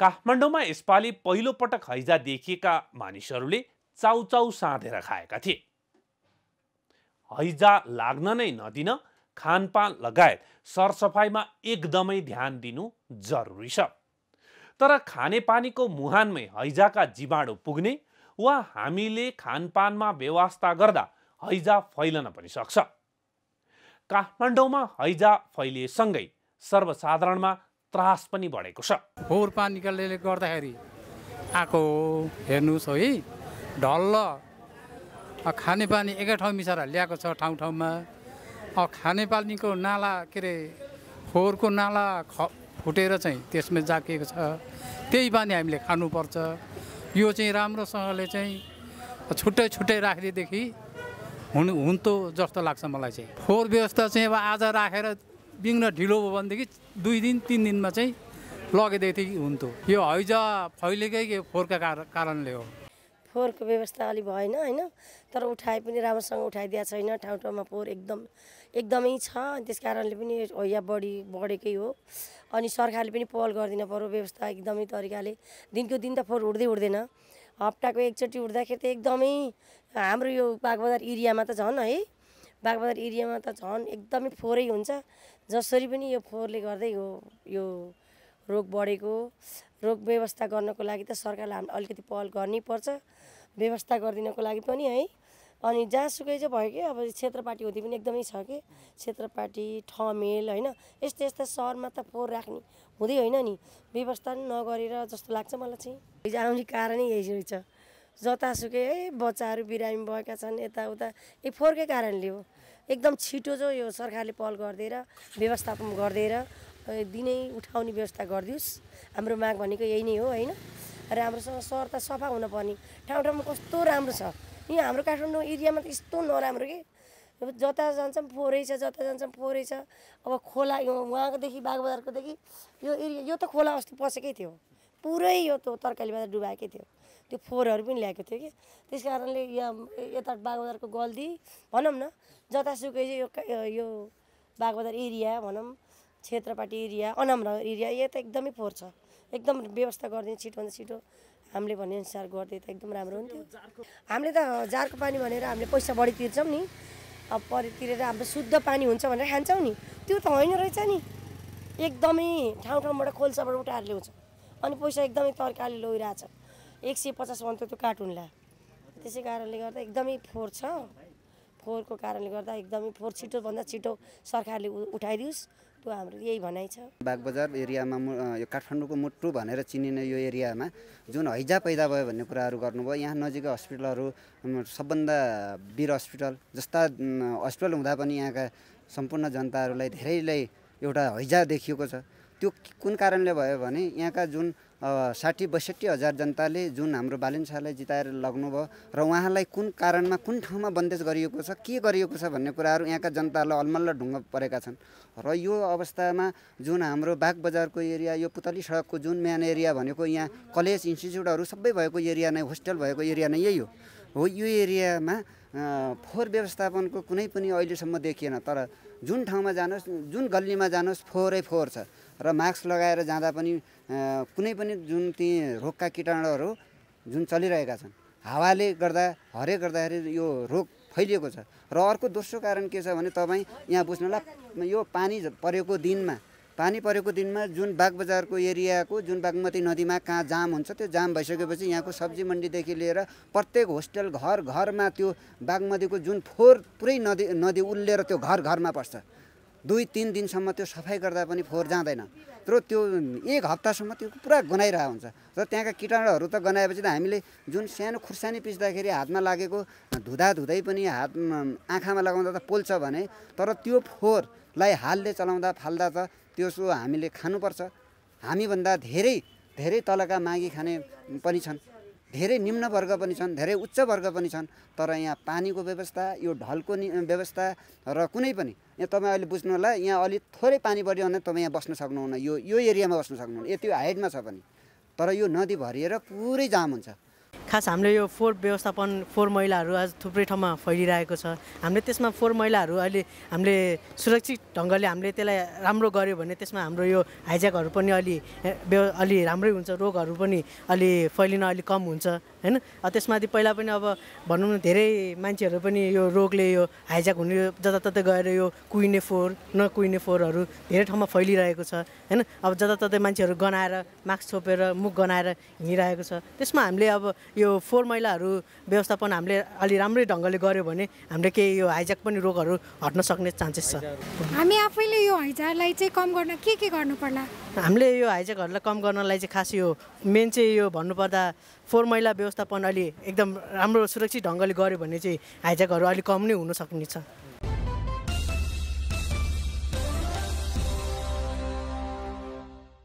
काठमाडौँमा यसपालि पहिलोपटक हैजा देखिएका मानिसहरूले चाउचाउ साँधेर खाएका थिए। हैजा लाग्न नै नदिन खानपान लगायत सरसफाइमा एकदमै ध्यान दिनु जरुरी छ। तर खानेपानीको मुहानमै हैजाका जीवाणु पुग्ने वा हामीले खानपानमा व्यवस्था गर्दा हैजा फैलन पनि सक्छ। काठमाडौँमा हैजा फैलिएसँगै सर्वसाधारणमा त्रास पनि बढेको छ। फोहोर पानीले गर्दाखेरि आएको हेर्नुहोस् है ढल्ल। खानेपानी एकै ठाउँ मिसाएर ल्याएको छ ठाउँ ठाउँमा। खानेपानीको नाला के अरे फोहोरको नाला ख फुटेर चाहिँ त्यसमा जाकिएको छ। त्यही पानी हामीले खानुपर्छ। यो चाहिँ राम्रोसँगले चाहिँ छुट्टै छुट्टै राखिदिएदेखि हुन हुन्थ्यो जस्तो लाग्छ मलाई चाहिँ। फोहोर व्यवस्था चाहिँ अब आज राखेर बिग्न ढिलो भयो भनेदेखि दुई दिन तिन दिनमा चाहिँ लगिदिएदेखि हुन्थ्यो। यो हैजा फैलेकै फोहोरका कारणले हो? फोहोरको व्यवस्था अलि भएन होइन? तर उठाए पनि राम्रोसँग उठाइदिएको छैन। ठाउँ ठाउँमा फोहोर एकदम एकदमै छ। त्यस कारणले पनि हैया बढी बढेकै हो। अनि सरकारले पनि पहल गरिदिनु पऱ्यो व्यवस्था एकदमै तरिकाले। दिनको दिन त फोहोर उठ्दै उठ्दैन। हप्ताको एकचोटि उठ्दाखेरि त एकदमै हाम्रो यो बागबजार एरियामा त झन् है बागबजार एरियामा त झन् एकदमै फोहोरै हुन्छ। जसरी पनि यो फोहोरले गर्दै हो यो रोग बढेको रोग व्यवस्था गर्नको लागि त सरकारले हामीले अलिकति पहल गर्नै पर्छ व्यवस्था गरिदिनको लागि पनि है। अनि जहाँसुकै चाहिँ भयो कि अब क्षेत्रपाटी हुँदी पनि एकदमै छ कि क्षेत्रपाटी ठमेल होइन यस्तो यस्तो सहरमा त फोहोर राख्ने हुँदै होइन नि। व्यवस्था नगरेर जस्तो लाग्छ मलाई चाहिँ। हिजो आउने कारणै यही रहेछ। जतासुकै है बच्चाहरू बिरामी भएका छन् यताउता। यो फोहोरकै कारणले हो। एकदम छिटो जो यो सरकारले पहल गरिदिएर व्यवस्थापन गरिदिएर दिनै उठाउने व्यवस्था गरिदियोस्। हाम्रो माग भनेको यही नै हो होइन? र हाम्रोसँग सहर त सफा हुनुपर्ने ठाउँ ठाउँमा कस्तो राम्रो छ? यहाँ हाम्रो काठमाडौँ एरियामा त यस्तो नराम्रो कि? जता जान्छौँ फोहोरै छ जता जान्छौँ फोहोरै छ। अब खोला यो उहाँकोदेखि बागबजारकोदेखि यो एरिया यो त खोला अस्ति पसेकै थियो। पुरै यो त तरकारी बजार डुबाएकै थियो। त्यो फोहोरहरू पनि ल्याएको थियो कि। त्यस कारणले यहाँ यता बागबजारको गल्दी भनौँ न जतासुकै यो यो बागबजार एरिया भनौँ क्षेत्रपाटी एरिया अनामर एरिया यो त एकदमै फोहोर छ। एकदम व्यवस्था गरिदिनु छिटोभन्दा छिटो हामीले भनेअनुसार गरिदिए त एकदम राम्रो हुन्थ्यो। हामीले त जारको पानी भनेर हामीले पैसा बढी तिर्छौँ नि। अब परि तिरेर हाम्रो शुद्ध पानी हुन्छ भनेर खान्छौँ नि। त्यो त होइन रहेछ नि। एकदमै ठाउँ ठाउँबाट खोल्साबाट उठाएर ल्याउँछ। अनि पैसा एकदमै तरकारीले लगिरहेछ एक सय पचास भन्थ्यो त्यो कार्टुनलाई। त्यसै कारणले गर्दा एकदमै फोहोर छ। फोहोरको कारणले गर्दा एकदमै फोहोर छिटोभन्दा छिटो सरकारले उठाइदियोस्। त्यो हाम्रो यही भनाइ छ। बागबजार एरियामा यो काठमाडौँको मुटु भनेर चिनिने यो एरियामा जुन हैजा पैदा भयो भन्ने कुराहरू गर्नुभयो यहाँ नजिकै हस्पिटलहरू सबभन्दा वीर हस्पिटल जस्ता हस्पिटल हुँदा पनि यहाँका सम्पूर्ण जनताहरूलाई धेरैलाई एउटा हैजा देखिएको छ। त्यो कुन कारणले भयो भने यहाँका जुन साठी बैसठी हजार जनताले जुन हाम्रो बालिन शाहलाई जिताएर लग्नुभयो र उहाँलाई कुन कारणमा कुन ठाउँमा बन्देज गरिएको छ के गरिएको छ भन्ने कुराहरू यहाँका जनताहरूलाई अलमल्ल ढुङ्ग परेका छन्। र यो अवस्थामा जुन हाम्रो बाग बजारको एरिया यो पुतली सडकको जुन मेन एरिया भनेको यहाँ कलेज इन्स्टिच्युटहरू सबै भएको एरिया नै होस्टेल भएको एरिया नै यही हो। हो यो एरियामा फोहोर व्यवस्थापनको कुनै पनि अहिलेसम्म देखिएन तर जुन ठाउँमा जानुहोस् जुन गल्लीमा जानुहोस् फोहोरै फोहोर छ। र मास्क लगाएर जाँदा पनि कुनै पनि जुन ती रोगका किटाणुहरू जुन चलिरहेका छन् हावाले गर्दा हरे गर्दाखेरि यो रोग फैलिएको छ। र अर्को दोस्रो कारण के छ भने तपाईँ यहाँ बुझ्नुहोला यो पानी परेको दिनमा पानी परेको दिनमा जुन बागबजारको एरियाको जुन बागमती नदीमा कहाँ जाम हुन्छ त्यो जाम भइसकेपछि यहाँको सब्जी मन्डीदेखि लिएर प्रत्येक होस्टेल घर घरमा त्यो बागमतीको जुन फोहोर पुरै नदी नदी उल्लेर त्यो घर घरमा पर्छ। दुई तिन दिनसम्म त्यो सफाइ गर्दा पनि फोहोर जाँदैन। तर त्यो एक हप्तासम्म त्यो पुरा गनाइरहेको हुन्छ। र त्यहाँका किटाणुहरू त गनाएपछि त हामीले जुन सानो खुर्सानी पिस्दाखेरि हातमा लागेको धुँदा धुँदै पनि हात आँखामा लगाउँदा त पोल्छ भने तर त्यो फोहोरलाई हालले चलाउँदा फाल्दा त त्यसो हामीले खानुपर्छ। हामीभन्दा धेरै धेरै तलका मागी खाने पनि छन्। धेरै निम्न वर्ग पनि छन् धेरै उच्च वर्ग पनि छन्। तर यहाँ पानीको व्यवस्था यो ढलको व्यवस्था र कुनै पनि यहाँ तपाईँ अहिले बुझ्नु होला यहाँ अलिक थोरै पानी बढ्यो भने तपाईँ यहाँ बस्न सक्नुहुन्न। यो यो एरियामा बस्न सक्नुहुन्न। यो त्यो हाइटमा छ पनि। तर यो नदी भरिएर पुरै जाम हुन्छ। खास हामीले यो फोहोर व्यवस्थापन फोहोर मैलाहरू आज थुप्रै ठाउँमा फैलिरहेको छ। हामीले त्यसमा फोहोर मैलाहरू अहिले हामीले सुरक्षित ढङ्गले हामीले त्यसलाई राम्रो गऱ्यो भने त्यसमा हाम्रो यो हाइज्याकहरू पनि अलि अलि राम्रै हुन्छ रोगहरू पनि अलि फैलिन अलि कम हुन्छ होइन? त्यसमाथि पहिला पनि अब भनौँ न धेरै मान्छेहरू पनि यो रोगले यो हाइज्याक हुने जताततै गएर यो कुहिने फोहोर नकुहिने फोहोरहरू धेरै ठाउँमा फैलिरहेको छ होइन? अब जताततै मान्छेहरू गनाएर मास्क छोपेर मुख गनाएर हिँडिरहेको छ। त्यसमा हामीले अब यो फोहोर मैलाहरू व्यवस्थापन हामीले अलि राम्रै ढङ्गले गऱ्यो भने हामीले केही यो हाइज्याक पनि रोगहरू हट्न सक्ने चान्सेस छ। हामी आफैले यो हैजालाई चाहिँ कम गर्न के के गर्नु पर्ला हामीले यो हाइज्याकहरूलाई कम गर्नलाई चाहिँ खास यो मेन चाहिँ यो भन्नुपर्दा फोहोर मैला व्यवस्थापन अलि एकदम राम्रो सुरक्षित ढङ्गले गऱ्यो भने चाहिँ हाइज्याकहरू अलिक कम नै हुन सक्नेछ।